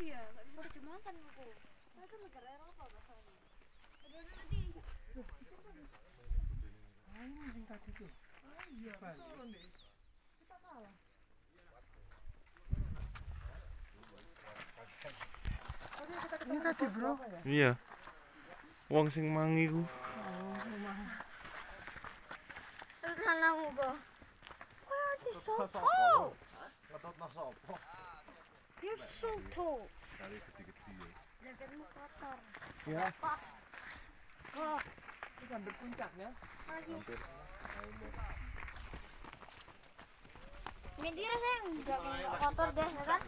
Iya, nggak bisa makan aku. Saya kan negara Eropa bahasanya. Udah nanti. Ah, ini yang tadi tuh. Ah, iya. Kita kalah. Ini tadi bro. Iya. Wong sing mangi ku. Itu sanamu, Bo. Where are they so You're so tall. Dari. Jaketmu kotor. Ya. Oh, Ini sampai puncaknya. Hampir. Ini dia rasanya nggak kotor deh, ya kan?